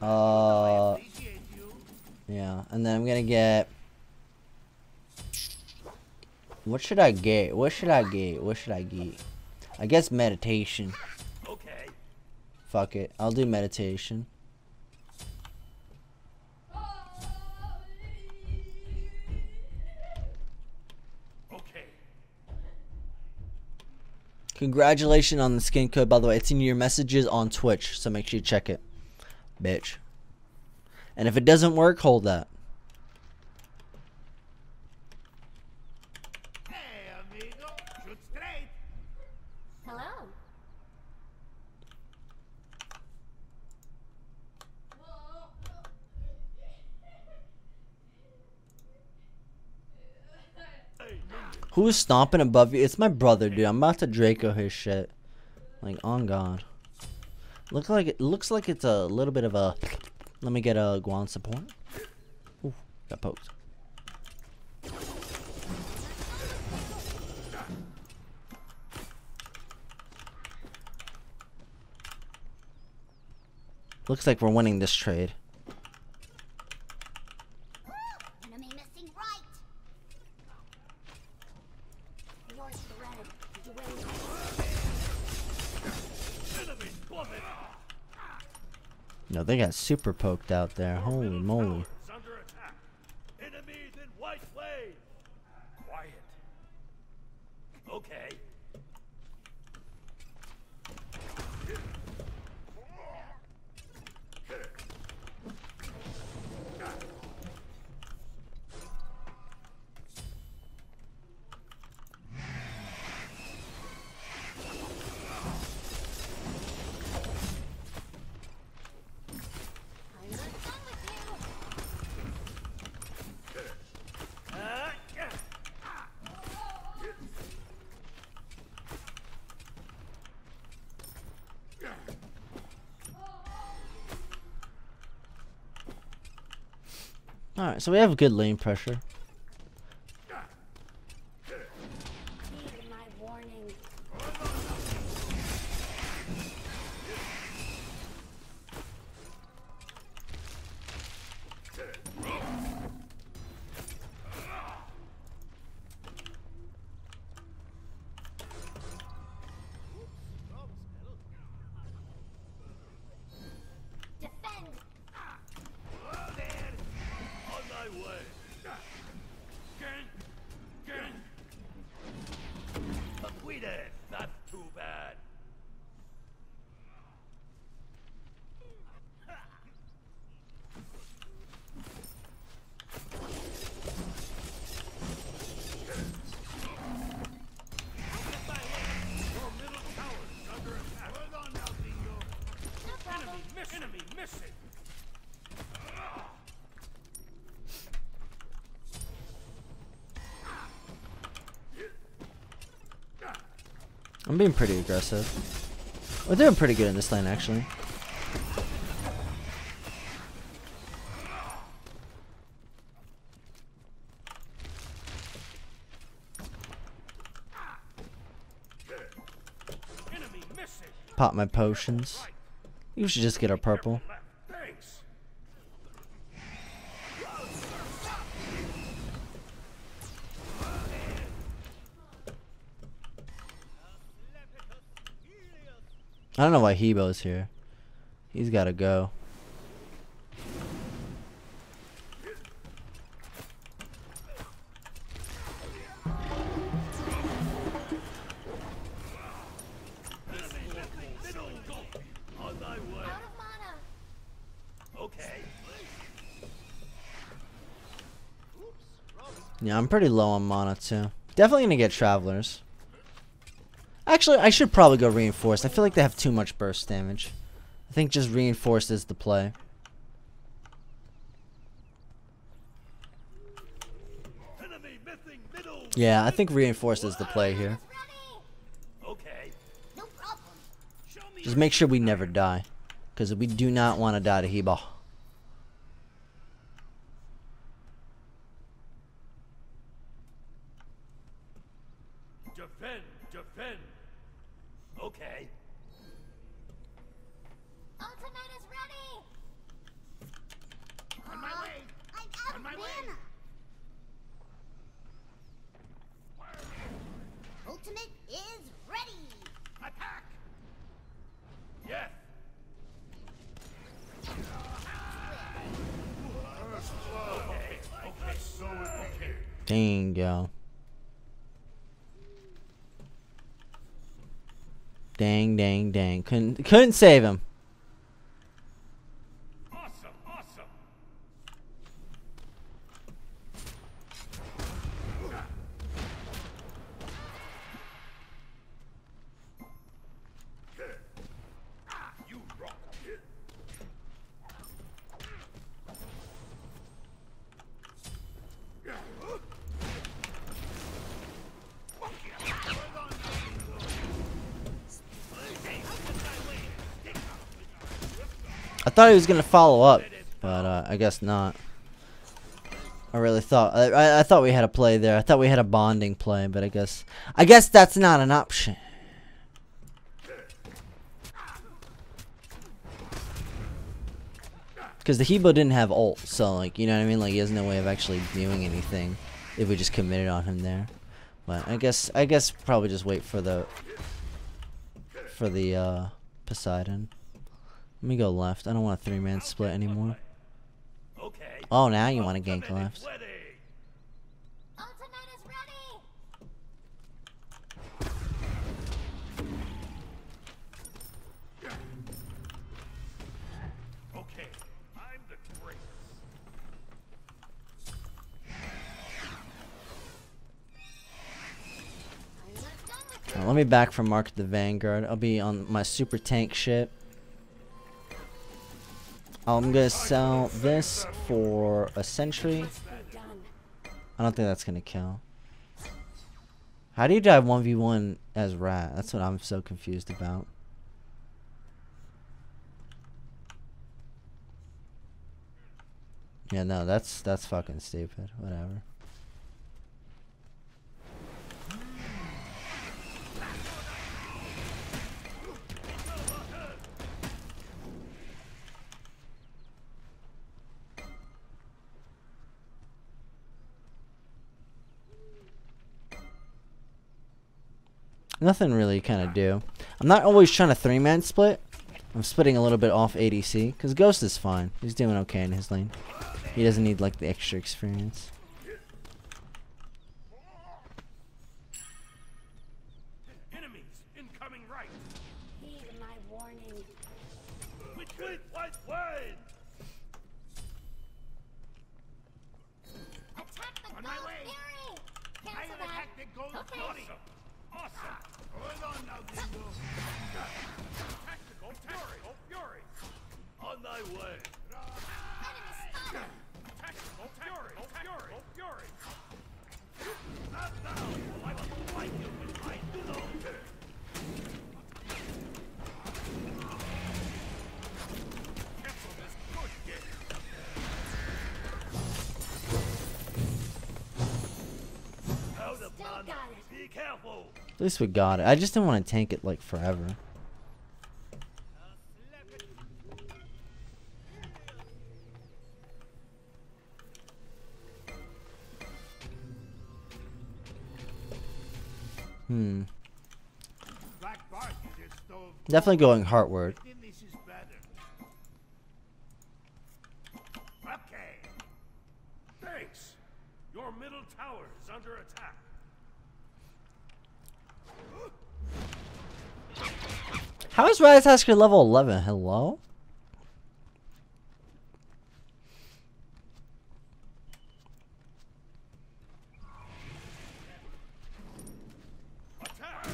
Uh, yeah, and then I'm gonna get. What should I get? What should I get? What should I get? I guess meditation. Okay. Fuck it. I'll do meditation. Okay. Congratulations on the skin code, by the way. It's in your messages on Twitch, so make sure you check it. Bitch. And if it doesn't work, hold that. Hey, amigo. Shoot straight. Hello. Who's stomping above you? It's my brother, dude. I'm about to Draco his shit. Like, on God. Look like it looks like it's a little bit of a. Let me get a Guan support. Ooh, got poked. Looks like we're winning this trade. Got super poked out there. Holy moly. Alright, so we have good lane pressure. I'm being pretty aggressive. We're doing pretty good in this lane, actually. Pop my potions. You should just get our purple. Left. Thanks. I don't know why Hebo's here. He's gotta go. Yeah, I'm pretty low on mana too. Definitely gonna get travelers. Actually, I should probably go reinforced. I feel like they have too much burst damage. I think just reinforced is the play. Yeah, I think reinforced is the play here. Just make sure we never die. Because we do not want to die to Hebo. defend. Defend. Okay. Ultimate is ready. Cabana. Ultimate is ready. Attack! Yes! Okay, okay, so okay. Dang, yo. Dang, dang, dang. Couldn't couldn't save him. Awesome, awesome. Ah, you rock. I thought he was gonna follow up, but uh, I guess not. I really thought I, I, I thought we had a play there. I thought we had a bonding play, but I guess I guess that's not an option. Because the Hebo didn't have ult, so like you know what I mean. Like he has no way of actually doing anything if we just committed on him there. But I guess I guess probably just wait for the for the uh, Poseidon. Let me go left. I don't want a three man split anymore. Okay. Oh, now you want to gank left. ready. Ultimate is ready. Okay, I'm the greatest. I'm not done with let me back from Mark the Vanguard. I'll be on my super tank ship. I'm gonna sell this for a century. I don't think that's gonna kill. How do you dive 1v1 as rat? That's what I'm so confused about. Yeah, no, that's that's fucking stupid. Whatever. Nothing really kind of do. I'm not always trying to three man split. I'm splitting a little bit off ADC because Ghost is fine. He's doing okay in his lane. He doesn't need like the extra experience. At least we got it. I just didn't want to tank it like forever. Hmm. Black bark is your stove. Definitely going heartward. Then this is better. Okay. Thanks. Your middle tower is under attack. How is Rise level 11? Hello? Attack!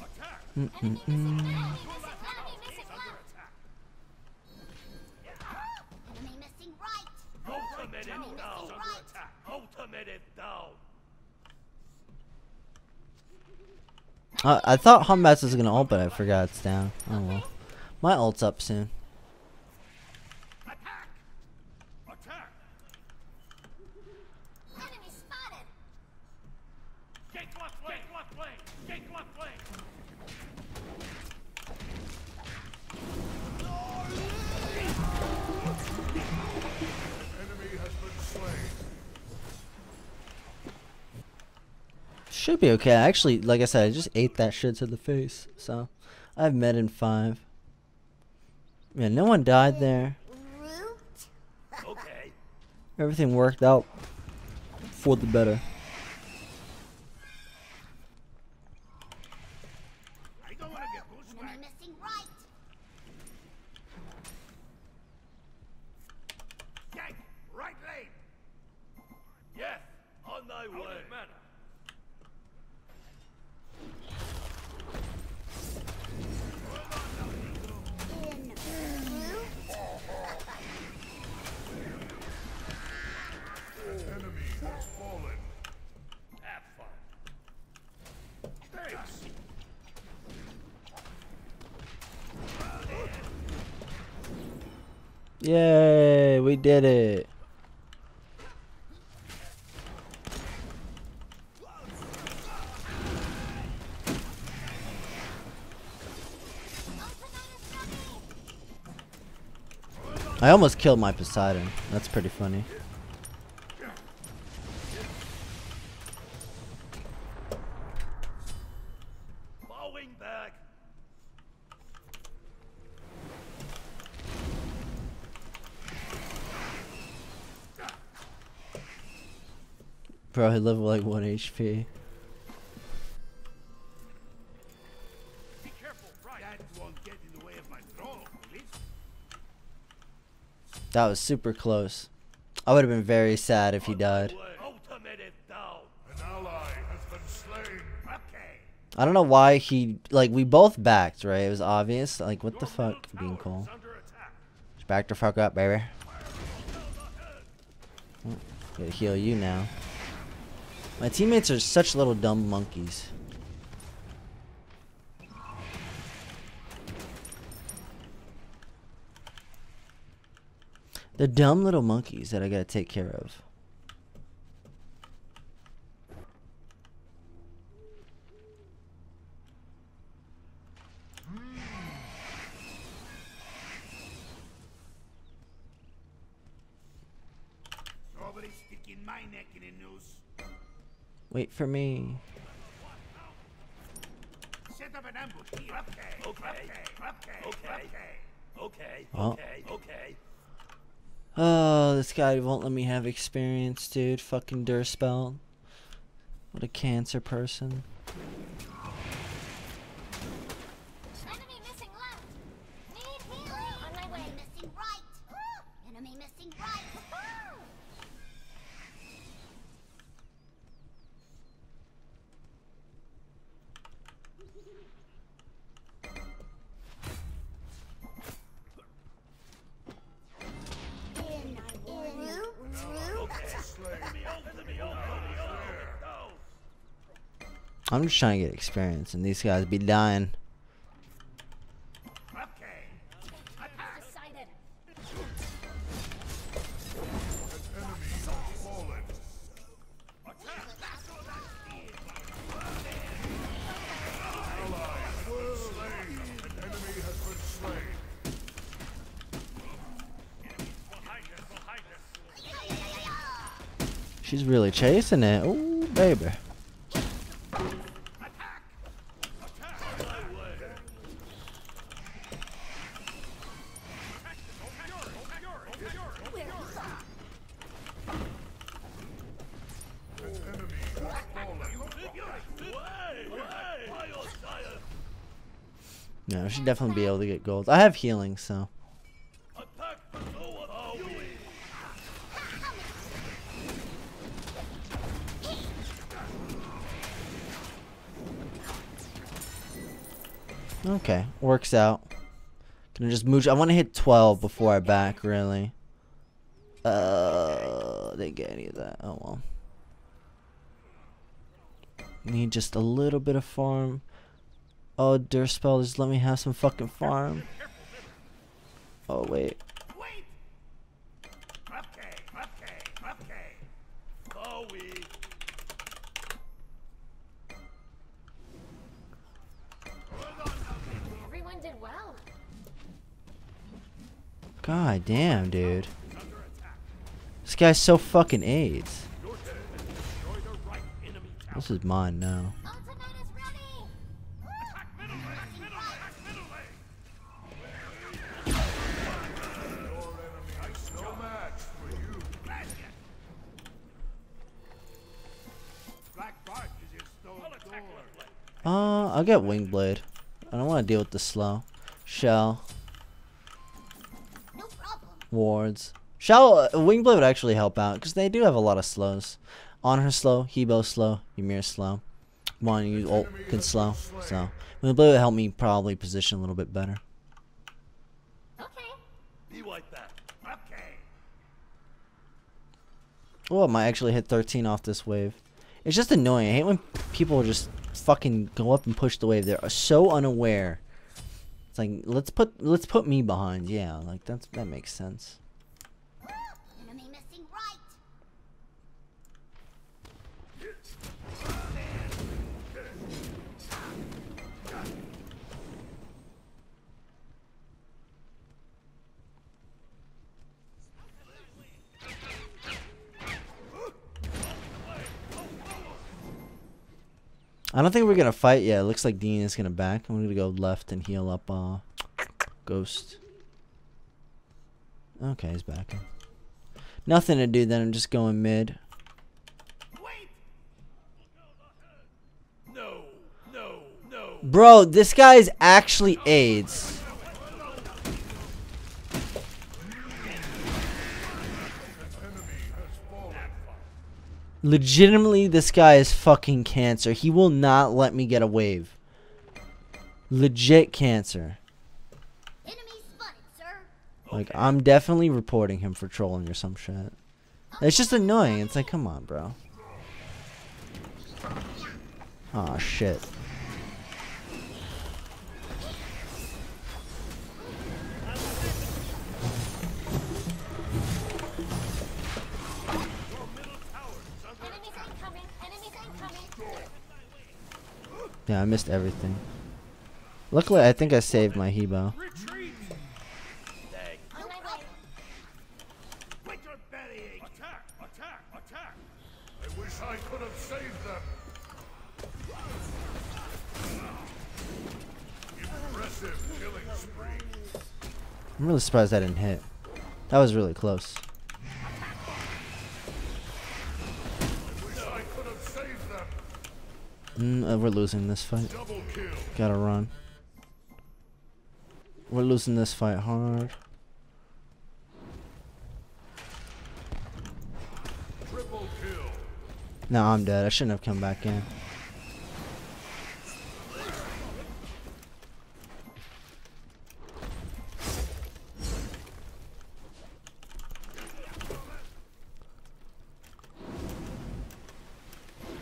Attack! Attack! I thought Hun Batz was gonna ult, but I forgot it's down. Oh well. My ult's up soon. Okay. I actually, like I said, I just ate that shit to the face. So, I've met in five. Yeah, no one died there. Okay. Everything worked out for the better. I don't want to get Enemy bushwhacked. missing right. Yank, right lane. Yes, on thy way. manner. In root. Enemy has fallen. Have fun. Thanks. Yay, we did it. I almost killed my Poseidon. That's pretty funny. Bro, he with like 1 HP. That was super close. I would have been very sad if he died. I don't know why he like we both backed, right? It was obvious. Like what the fuck, being cool. Just back the fuck up, baby. Gotta heal you now. My teammates are such little dumb monkeys. They're dumb little monkeys that I gotta take care of. Nobody sticking my neck in a noose. Wait for me. Set up an ambush here. Okay. Okay. Okay. Okay. Okay. Oh. Okay. Okay. Oh, this guy won't let me have experience, dude. Fucking Durspell. What a cancer person. Trying to get experience, and these guys be dying. She's really chasing it. Ooh, baby. She'd definitely be able to get gold. I have healing, so. Okay, works out. Can I just mooch? I want to hit 12 before I back, really. Uh, didn't get any of that. Oh well. Need just a little bit of farm. Oh, Durspell, just let me have some fucking farm. Oh, wait. God damn, dude. This guy's so fucking AIDS. This is mine now. I'll get Wingblade. I don't want to deal with the slow. Shell. No problem. Wards. Shell, uh, Wingblade would actually help out because they do have a lot of slows. Anhur slow, Hebo slow, Ymir slow. One you ult can slow. So Wingblade would help me probably position a little bit better. Okay. Be like that. Okay. Oh, I might actually hit 13 off this wave. It's just annoying. I hate when people just fucking go up and push the wave. They're so unaware. It's like let's put let's put me behind. Yeah, like that's that makes sense. I don't think we're gonna fight yet. It looks like Dean is gonna back. I'm gonna go left and heal up uh Ghost. Okay, he's backing. Nothing to do then, I'm just going mid. Wait. No, no, no. Bro, this guy is actually AIDS. Legitimately, this guy is fucking cancer. He will not let me get a wave. Legit cancer. Enemy spotted, sir. Like, I'm definitely reporting him for trolling or some shit. It's just annoying. It's like, come on, bro. Aw, shit. Yeah, I missed everything. Luckily, I think I saved my Hebo. I I. I'm really surprised I didn't hit. That was really close. Wish I could have saved them. Mm, uh, we're losing this fight. Gotta run. We're losing this fight hard. No, I'm dead. I shouldn't have come back in.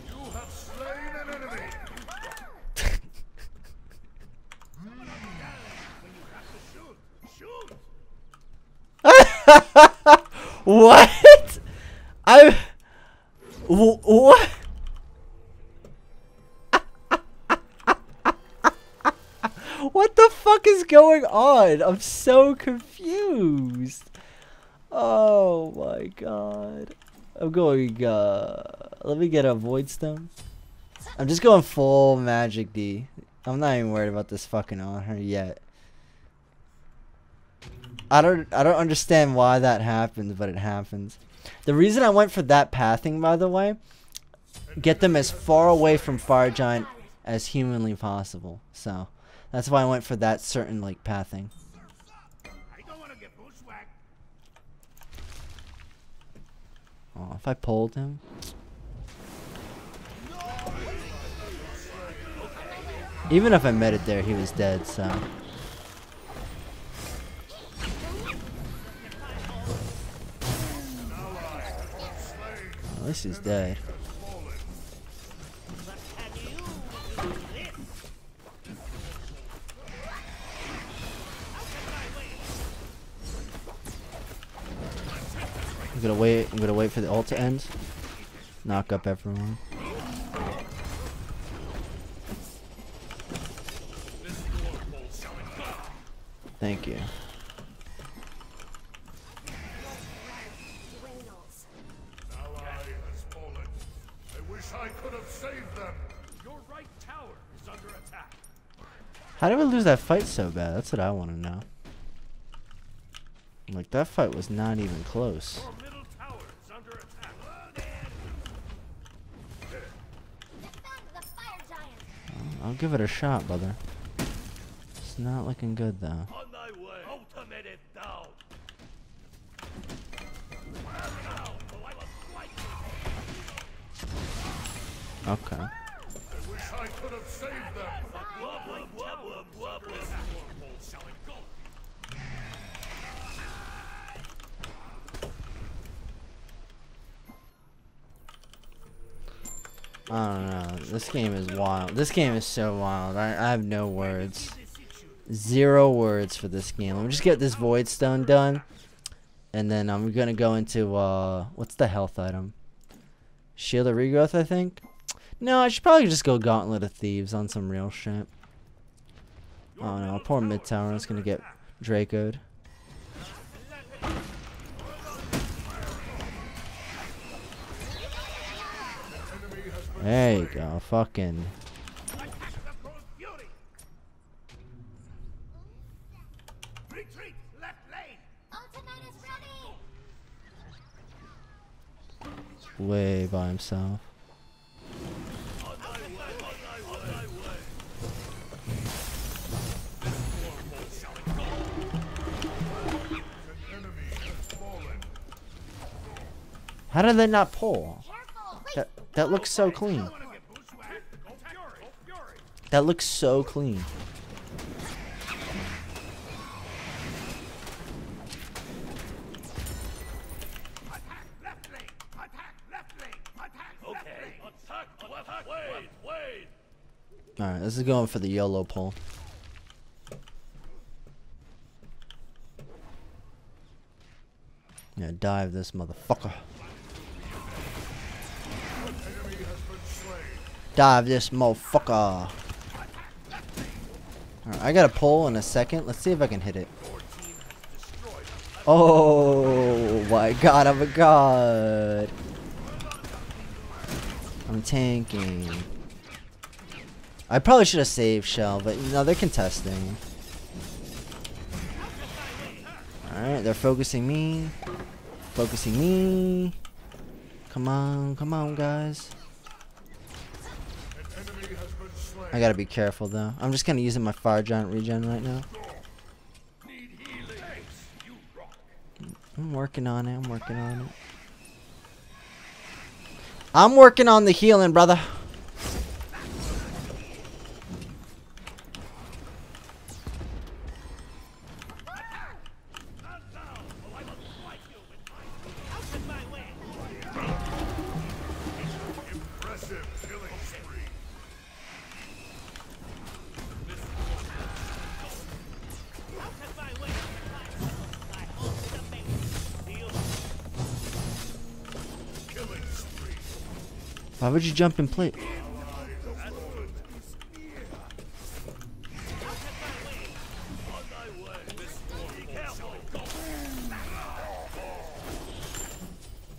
You have slain an enemy. Shoot. What? I. Wh- What? What the fuck is going on? I'm so confused. Oh my god. I'm going, uh. Let me get a Void Stone. I'm just going full Magic D. I'm not even worried about this fucking Anhur yet. I don't I don't understand why that happens, but it happens. The reason I went for that pathing, by the way, get them as far away from Fire Giant as humanly possible. So that's why I went for that certain like pathing. I don't want to get bushwhacked. Oh, if I pulled him. Even if I met it there, he was dead. So. At least he's dead. I'm gonna wait. I'm gonna wait for the ult to end. Knock up everyone. Thank you. How did we lose that fight so bad? That's what I want to know. Like, that fight was not even close. Give it a shot, brother. It's not looking good though. Wild. This game is so wild. I, I have no words. Zero words for this game. Let me just get this void stone done. And then I'm gonna go into uh what's the health item? Shield of regrowth, I think? No, I should probably just go Gauntlet of Thieves on some real shit. Oh no, poor mid tower is gonna get Dracoed. Enemy has been There you slain. go, fucking Attack the full fury. Retreat, left lane. Ultimate is ready. way by himself. On thy way, on thy way, on thy way. Wormhole shall it go. An enemy has fallen. How did they not pull? That that looks so clean. That looks so clean. Alright, this is going for the YOLO pull. Yeah, dive this motherfucker. Dive this motherfucker. I got a pull in a second. Let's see if I can hit it. Oh my god, I'm a god. I'm tanking. I probably should have saved Shell, but no, they're contesting. Alright, they're focusing me. Focusing me. Come on, come on, guys. An enemy has been slain. I gotta be careful though. I'm just gonna using my fire giant regen right now. I'm working on it. I'm working on it. I'm working on the healing, brother. Why would you jump careful. Go.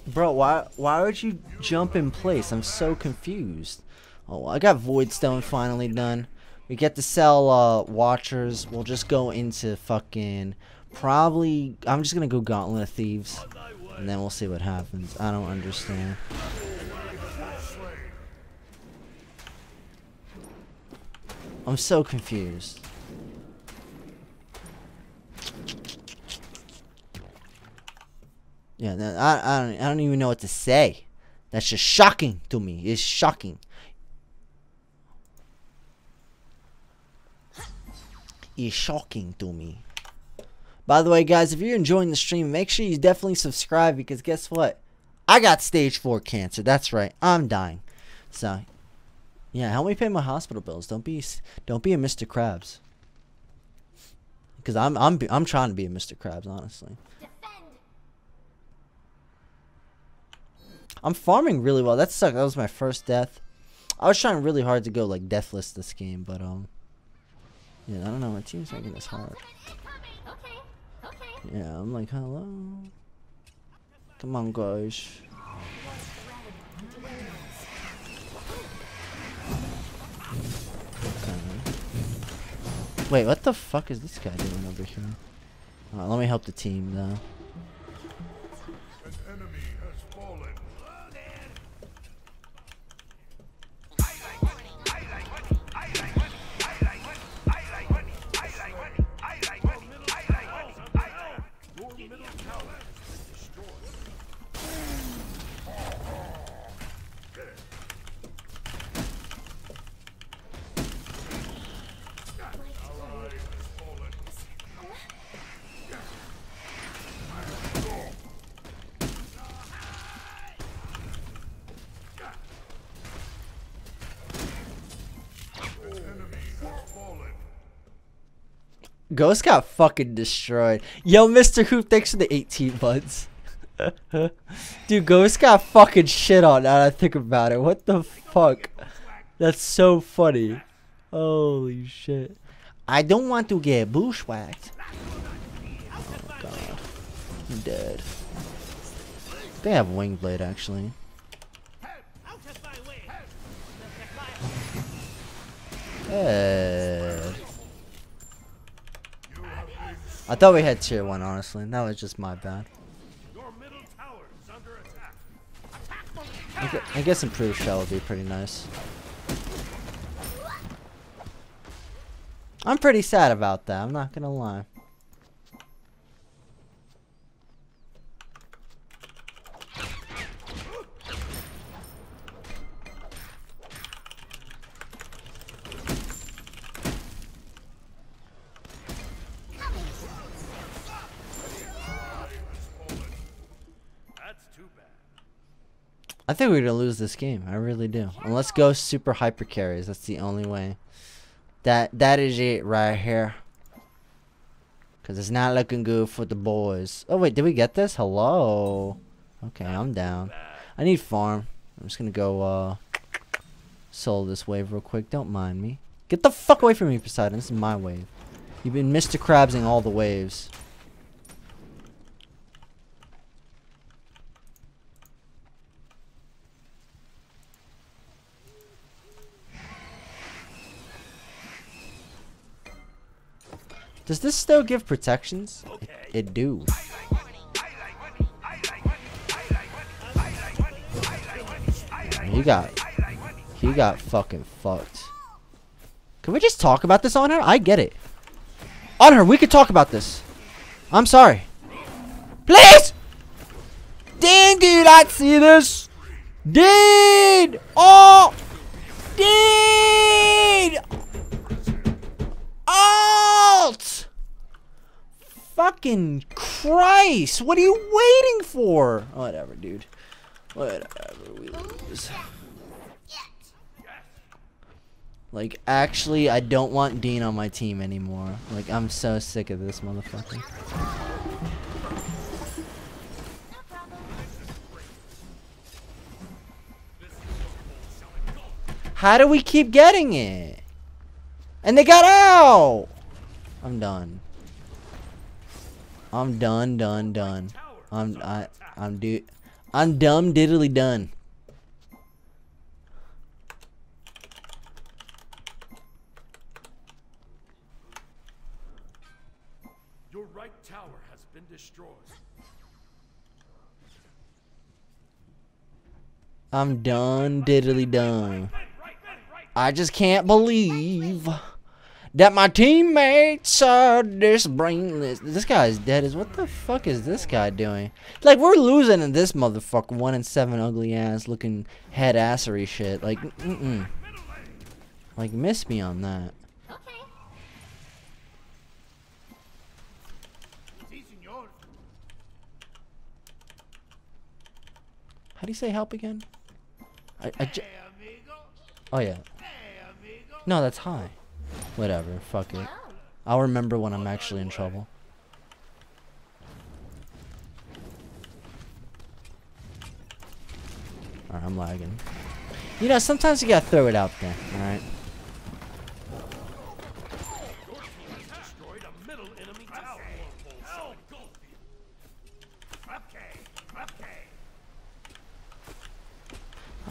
Bro, why why would you jump in place? I'm so confused. Oh, I got Void Stone finally done. We get to sell uh, Watchers. We'll just go into fucking probably. I'm just gonna go Gauntlet of Thieves, and then we'll see what happens. I don't understand. I'm so confused. Yeah, I, I, don't, I don't even know what to say. That's just shocking to me. It's shocking. It's shocking to me. By the way, guys, if you're enjoying the stream, make sure you definitely subscribe because guess what? I got stage 4 cancer. That's right. I'm dying. So, yeah, help me pay my hospital bills. Don't be don't be a Mr. Krabs. Cuz I'm I'm I'm trying to be a Mr. Krabs, honestly. Defend. I'm farming really well. That sucked. That was my first death. I was trying really hard to go like deathless this game, but um yeah, I don't know. My team's making this hard. Yeah, I'm like, "Hello." Come on, guys. Wait, what the fuck is this guy doing over here? Let me help the team though. Ghost got fucking destroyed. Yo, Mr. Hoop, thanks for the 18 months. Dude, Ghost got fucking shit on now that I think about it. What the fuck? That's so funny. Holy shit. I don't want to get bushwhacked. Oh god. I'm dead. They have wing blade actually. Head. I thought we had tier one honestly. That was just my bad. I guess improved shell would be pretty nice. I'm pretty sad about that. I'm not gonna lie. That's too bad. I think we're gonna lose this game. I really do. Unless Ghost super hyper carries. That's the only way. That that is it right here. Cause it's not looking good for the boys. Oh wait, did we get this? Hello. Okay, I'm down. I need farm. I'm just gonna go uh solo this wave real quick. Don't mind me. Get the fuck away from me, Poseidon. This is my wave. You've been Mr. Krabsing all the waves. Does this still give protections? It, it do. He got, he got fucking fucked. Can we just talk about this on her? I get it. On her, we could talk about this. I'm sorry. Please! Dang, you I see this. Dude! Oh! Fucking Christ! What are you waiting for? Whatever, dude. Whatever, we lose. Like, actually, I don't want Dean on my team anymore. Like, I'm so sick of this motherfucker. How do we keep getting it? And they got out! I'm done. I'm done, done, done. I'm I I'm do I'm dumb diddly done. Your right tower has been destroyed. I'm done diddly done. I just can't believe that my teammates are this brainless. This guy's dead. Is what the fuck is this guy doing? Like we're losing in this motherfucker. One and seven, ugly ass looking head assery shit. Like, mm mm. Like miss me on that. How do you say help again? I, I oh yeah. No, that's high. Whatever. Fuck it. I'll remember when I'm actually in trouble. Alright, I'm lagging. You know, sometimes you gotta throw it out there, alright?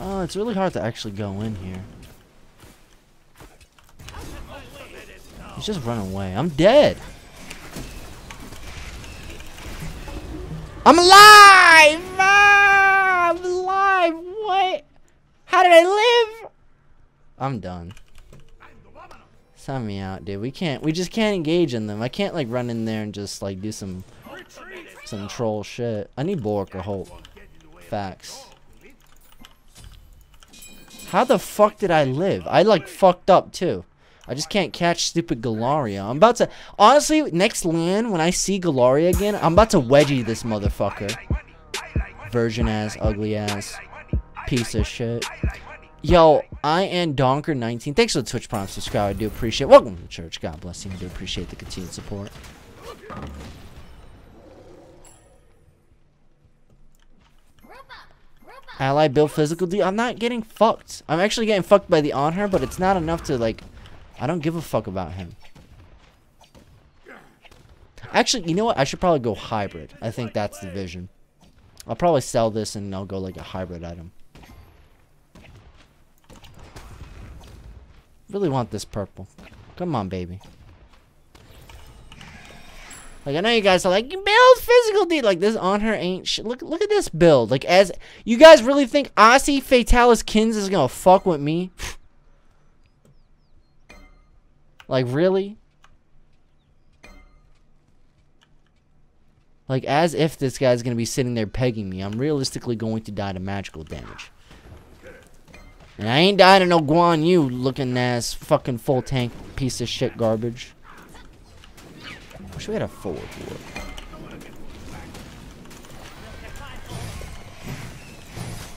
Oh, it's really hard to actually go in here. He's just running away. I'm dead. I'm alive! Ah, I'm alive! What? How did I live? I'm done. Sign me out, dude. We can't. We just can't engage in them. I can't like run in there and just like do some some troll shit. I need bulwark of hope. Facts. How the fuck did I live? I like fucked up too. I just can't catch stupid Galaria. I'm about to honestly next land when I see Galaria again, I'm about to wedgie this motherfucker. Virgin ass, ugly ass, piece of shit. Yo, I am Donker19. Thanks for the Twitch Prime subscribe. I do appreciate. Welcome to the church. God bless you. I do appreciate the continued support. Ally build physical D. I'm not getting fucked. I'm actually getting fucked by the Anhur, but it's not enough to like. I don't give a fuck about him. Actually, you know what? I should probably go hybrid. I think that's the vision. I'll probably sell this and I'll go like a hybrid item. Really want this purple. Come on, baby. Like I know you guys are like build physical D. Like this Anhur ain't shit. Look look at this build. Like as you guys really think Asi Fatalis Qins is gonna fuck with me? Like really? Like as if this guy's gonna be sitting there pegging me. I'm realistically going to die to magical damage. And I ain't dying to no Guan Yu looking ass fucking full tank piece of shit garbage. Wish we had a for it.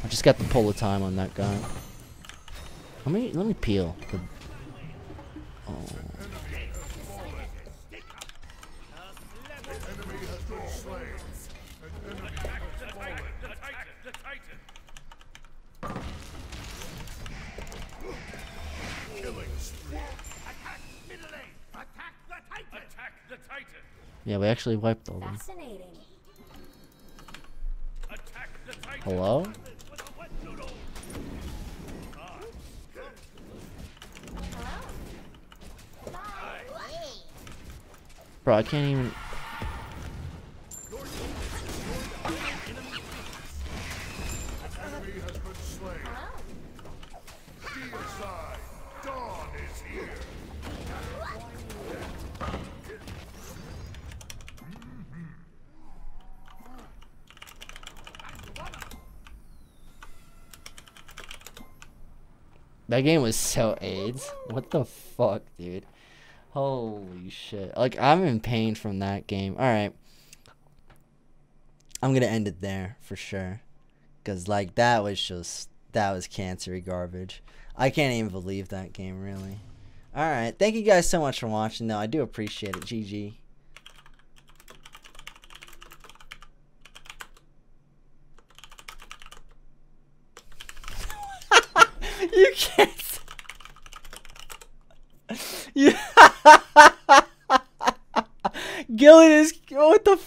I just got the pull of time on that guy. Let me let me peel. The, oh. Enemy has been slain. An enemy has fallen. The Titan! The Titan! Killing spree. Attack middle lane! Attack the Titan! Attack the Titan! Yeah, we actually wiped all them. Fascinating. Attack the Titan! Hello? With a wet noodle! Bro, I can't even. That game was so AIDS. What the fuck, dude? Holy shit. Like, I'm in pain from that game. Alright. I'm gonna end it there for sure. Because, like, that was just. That was cancery garbage. I can't even believe that game, really. Alright. Thank you guys so much for watching, though. I do appreciate it. GG. you can't. You. Is. What the?